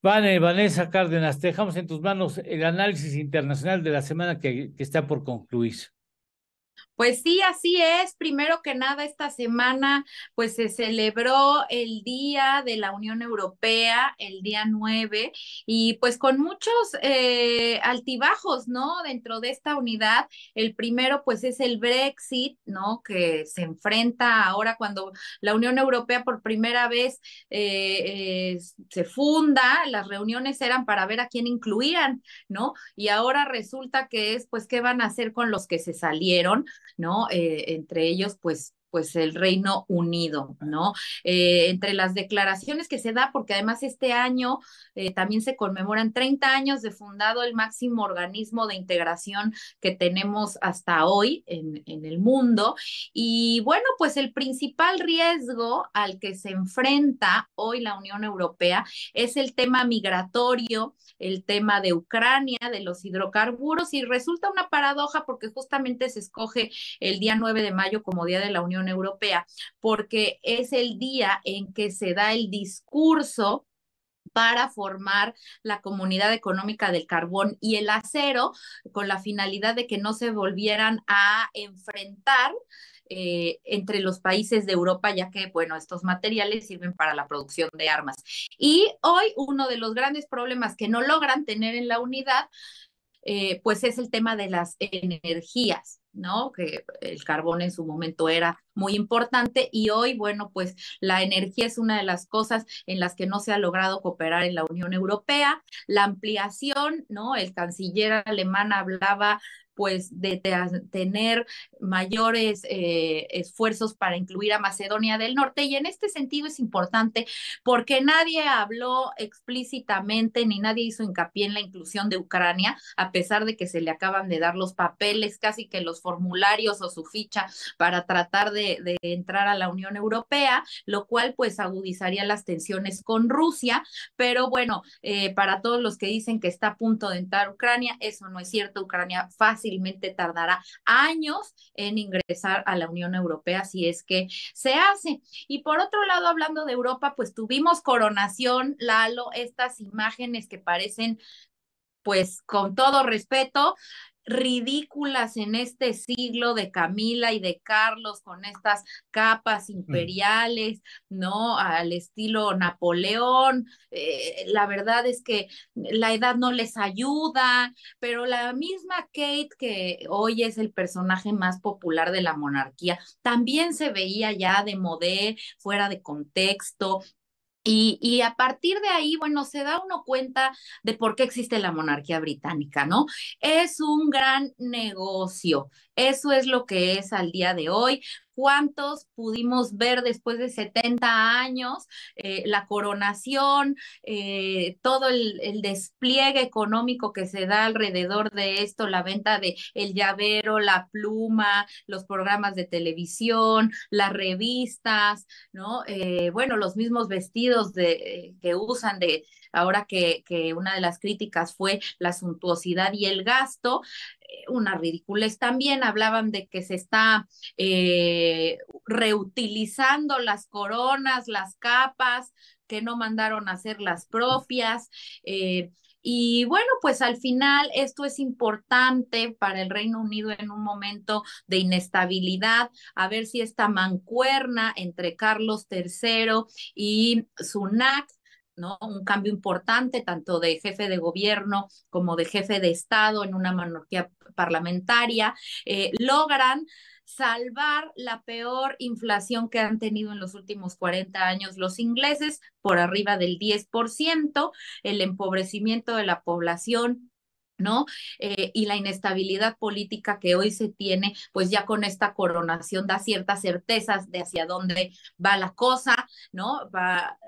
Vane, Vanessa Cárdenas, te dejamos en tus manos el análisis internacional de la semana que, que está por concluir. Pues sí, así es. Primero que nada, esta semana pues se celebró el Día de la Unión Europea, el día 9, y pues con muchos eh, altibajos, ¿no? Dentro de esta unidad. El primero pues es el Brexit, ¿no? Que se enfrenta ahora cuando la Unión Europea por primera vez eh, se funda, las reuniones eran para ver a quién incluían, ¿no? Y ahora resulta que es pues qué van a hacer con los que se salieron. ¿No? Eh, entre ellos, pues pues el Reino Unido, ¿no? Eh, entre las declaraciones que se da, porque además este año eh, también se conmemoran 30 años de fundado el máximo organismo de integración que tenemos hasta hoy en, en el mundo. Y bueno, pues el principal riesgo al que se enfrenta hoy la Unión Europea es el tema migratorio, el tema de Ucrania, de los hidrocarburos, y resulta una paradoja porque justamente se escoge el día 9 de mayo como Día de la Unión Europea, porque es el día en que se da el discurso para formar la comunidad económica del carbón y el acero con la finalidad de que no se volvieran a enfrentar eh, entre los países de Europa, ya que, bueno, estos materiales sirven para la producción de armas. Y hoy uno de los grandes problemas que no logran tener en la unidad, eh, pues es el tema de las energías. ¿No? Que el carbón en su momento era muy importante y hoy, bueno, pues la energía es una de las cosas en las que no se ha logrado cooperar en la Unión Europea. La ampliación, ¿no? El canciller alemán hablaba pues de, tener mayores eh, esfuerzos para incluir a Macedonia del Norte. Y en este sentido es importante porque nadie habló explícitamente ni nadie hizo hincapié en la inclusión de Ucrania, a pesar de que se le acaban de dar los papeles, casi que los formularios o su ficha para tratar de, entrar a la Unión Europea, lo cual pues agudizaría las tensiones con Rusia. Pero bueno, eh, para todos los que dicen que está a punto de entrar Ucrania, eso no es cierto. Ucrania fácil fácilmente tardará años en ingresar a la Unión Europea si es que se hace. Y por otro lado, hablando de Europa, pues tuvimos coronación, Lalo, estas imágenes que parecen pues con todo respeto, ridículas en este siglo de Camila y de Carlos con estas capas mm. imperiales, ¿no? Al estilo Napoleón. Eh, la verdad es que la edad no les ayuda, pero la misma Kate, que hoy es el personaje más popular de la monarquía, también se veía ya de modé, fuera de contexto, y, a partir de ahí, bueno, se da uno cuenta de por qué existe la monarquía británica, ¿no? Es un gran negocio. Eso es lo que es al día de hoy. ¿Cuántos pudimos ver después de 70 años eh, la coronación, eh, todo el, despliegue económico que se da alrededor de esto, la venta de el llavero, la pluma, los programas de televisión, las revistas, ¿no? Eh, bueno, los mismos vestidos de, que usan de ahora que, que una de las críticas fue la suntuosidad y el gasto, una ridiculez también, hablaban de que se está eh, reutilizando las coronas, las capas, que no mandaron a hacer las propias. Eh, y bueno, pues al final esto es importante para el Reino Unido en un momento de inestabilidad, a ver si esta mancuerna entre Carlos III y Sunak ¿no? Un cambio importante tanto de jefe de gobierno como de jefe de Estado en una monarquía parlamentaria, eh, logran salvar la peor inflación que han tenido en los últimos 40 años los ingleses, por arriba del 10%, el empobrecimiento de la población ¿no? Eh, y la inestabilidad política que hoy se tiene, pues ya con esta coronación da ciertas certezas de hacia dónde va la cosa, ¿no? Va,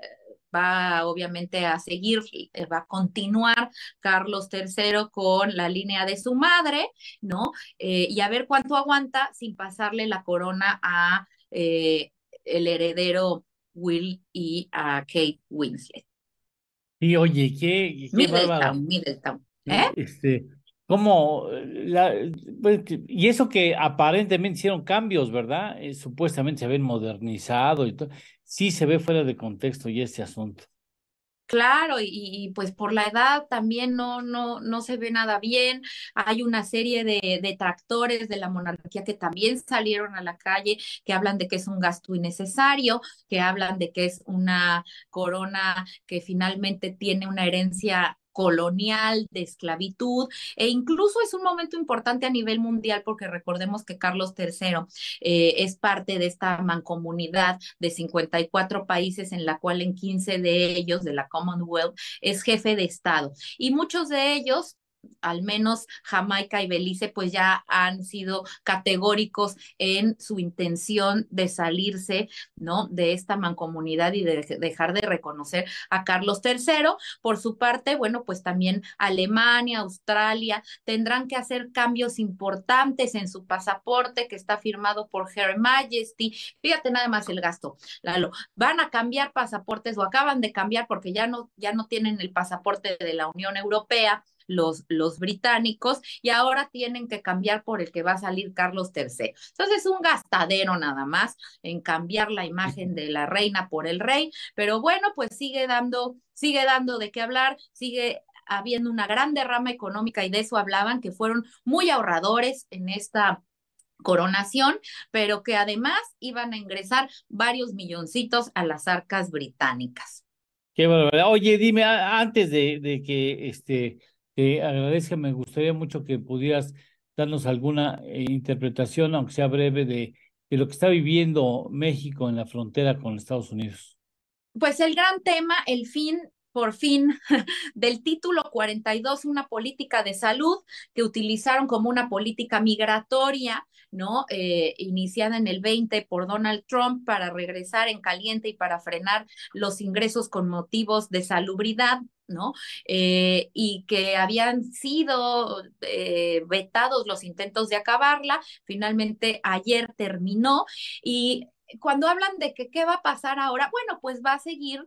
va obviamente a seguir, eh, va a continuar Carlos III con la línea de su madre, ¿no? Eh, y a ver cuánto aguanta sin pasarle la corona a eh, el heredero Will y a Kate Winslet. Y oye, qué, qué Middletown, Middletown. ¿Eh? Este, como la, pues, y eso que aparentemente hicieron cambios, ¿verdad? supuestamente se ven modernizado y todo sí se ve fuera de contexto y este asunto. Claro, y, y, pues por la edad también no, no, no se ve nada bien. Hay una serie de detractores de la monarquía que también salieron a la calle, que hablan de que es un gasto innecesario, que hablan de que es una corona que finalmente tiene una herencia colonial, de esclavitud, e incluso es un momento importante a nivel mundial porque recordemos que Carlos III eh, es parte de esta mancomunidad de 54 países en la cual en 15 de ellos, de la Commonwealth, es jefe de Estado. Y muchos de ellos al menos Jamaica y Belice, pues ya han sido categóricos en su intención de salirse, ¿no? De esta mancomunidad y de dejar de reconocer a Carlos III. Por su parte, bueno, pues también Alemania, Australia tendrán que hacer cambios importantes en su pasaporte que está firmado por Her Majesty. Fíjate nada más el gasto, Lalo. Van a cambiar pasaportes o acaban de cambiar porque ya no, ya no tienen el pasaporte de la Unión Europea los, británicos y ahora tienen que cambiar por el que va a salir Carlos III. Entonces es un gastadero nada más en cambiar la imagen de la reina por el rey, pero bueno, pues sigue dando, sigue dando de qué hablar, sigue habiendo una gran derrama económica y de eso hablaban, que fueron muy ahorradores en esta coronación, pero que además iban a ingresar varios milloncitos a las arcas británicas. Qué barbaridad. Oye, dime, antes de que este te agradezco, me gustaría mucho que pudieras darnos alguna eh, interpretación, aunque sea breve, de, de lo que está viviendo México en la frontera con Estados Unidos. Pues el gran tema, el fin por fin del título 42, una política de salud que utilizaron como una política migratoria, ¿no? Eh, iniciada en el 20 por Donald Trump para regresar en caliente y para frenar los ingresos con motivos de salubridad. ¿no? Eh, y que habían sido eh, vetados los intentos de acabarla, finalmente ayer terminó y cuando hablan de que qué va a pasar ahora, bueno, pues va a seguir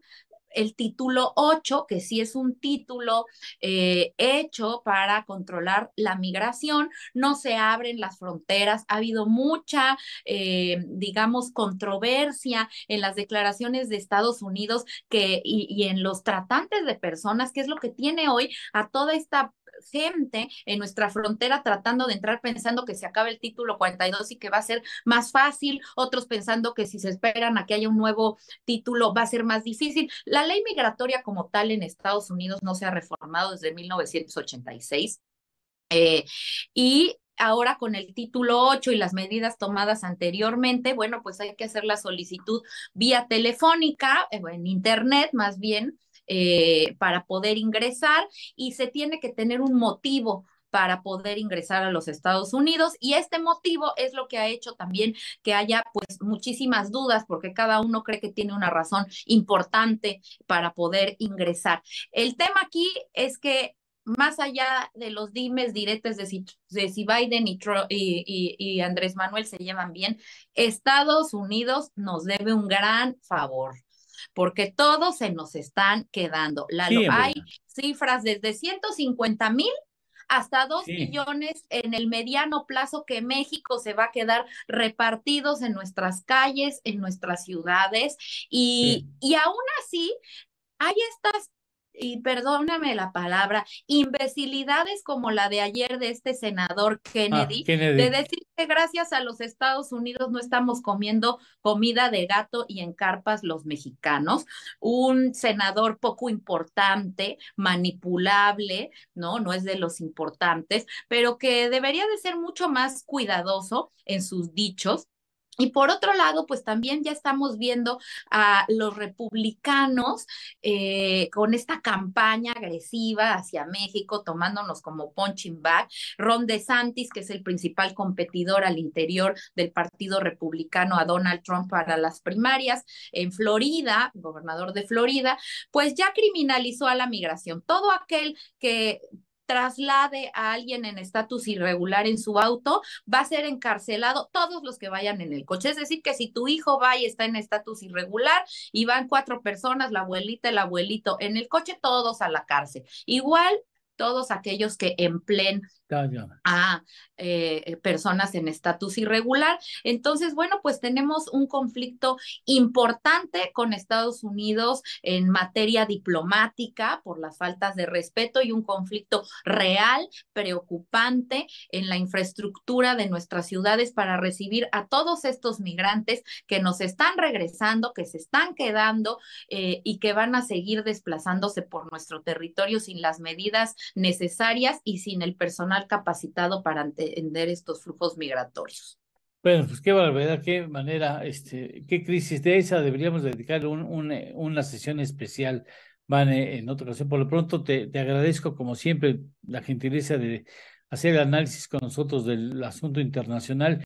el título 8, que sí es un título eh, hecho para controlar la migración, no se abren las fronteras, ha habido mucha, eh, digamos, controversia en las declaraciones de Estados Unidos que, y, y en los tratantes de personas, que es lo que tiene hoy a toda esta gente en nuestra frontera tratando de entrar pensando que se acaba el título 42 y que va a ser más fácil, otros pensando que si se esperan a que haya un nuevo título va a ser más difícil. La ley migratoria como tal en Estados Unidos no se ha reformado desde 1986. Eh, y ahora con el título 8 y las medidas tomadas anteriormente, bueno, pues hay que hacer la solicitud vía telefónica, eh, en internet más bien, eh, para poder ingresar y se tiene que tener un motivo para poder ingresar a los Estados Unidos y este motivo es lo que ha hecho también que haya pues muchísimas dudas porque cada uno cree que tiene una razón importante para poder ingresar. El tema aquí es que más allá de los dimes diretes de si, de si Biden y, y, y, Andrés Manuel se llevan bien, Estados Unidos nos debe un gran favor porque todos se nos están quedando. Lalo, hay cifras desde 150 mil hasta 2 millones en el mediano plazo que México se va a quedar repartidos en nuestras calles, en nuestras ciudades, y, y aún así hay estas y perdóname la palabra, imbecilidades como la de ayer de este senador ah, Kennedy, de decir que gracias a los Estados Unidos no estamos comiendo comida de gato y en carpas los mexicanos. Un senador poco importante, manipulable, ¿no? No es de los importantes, pero que debería de ser mucho más cuidadoso en sus dichos y por otro lado, pues también ya estamos viendo a los republicanos eh, con esta campaña agresiva hacia México, tomándonos como punching bag. Ron DeSantis, que es el principal competidor al interior del Partido Republicano a Donald Trump para las primarias en Florida, gobernador de Florida, pues ya criminalizó a la migración. Todo aquel que traslade a alguien en estatus irregular en su auto, va a ser encarcelado todos los que vayan en el coche. Es decir, que si tu hijo va y está en estatus irregular y van cuatro personas, la abuelita, el abuelito en el coche, todos a la cárcel. Igual todos aquellos que empleen a eh, personas en estatus irregular. Entonces, bueno, pues tenemos un conflicto importante con Estados Unidos en materia diplomática por las faltas de respeto y un conflicto real, preocupante en la infraestructura de nuestras ciudades para recibir a todos estos migrantes que nos están regresando, que se están quedando eh, y que van a seguir desplazándose por nuestro territorio sin las medidas necesarias y sin el personal capacitado para entender estos flujos migratorios. Bueno, pues qué barbaridad, qué manera, este, qué crisis de esa deberíamos dedicar un, una sesión especial, Vane, en otra ocasión. Por lo pronto te, te agradezco, como siempre, la gentileza de hacer análisis con nosotros del asunto internacional.